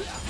Yeah.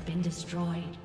Been destroyed.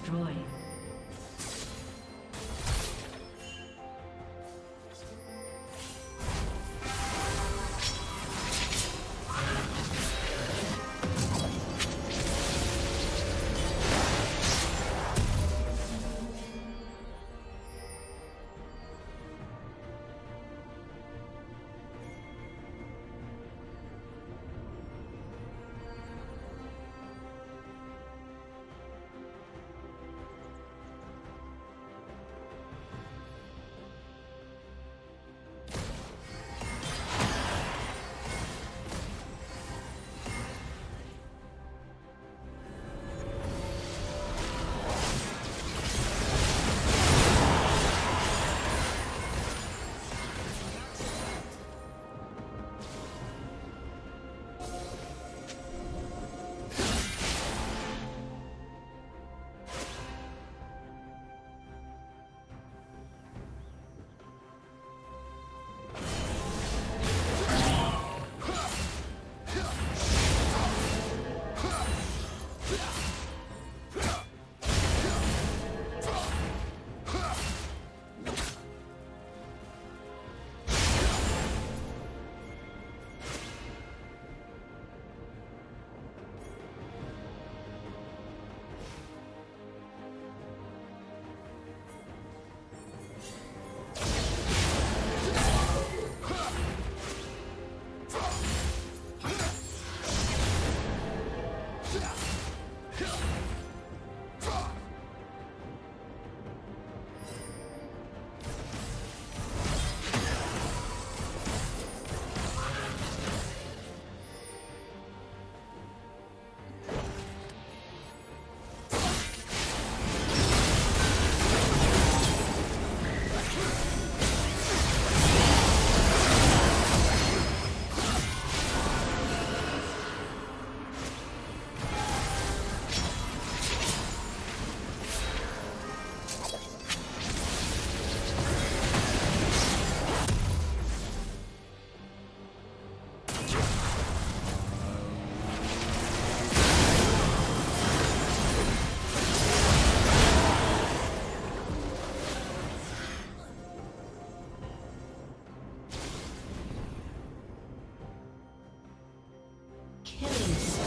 destroyed. Killing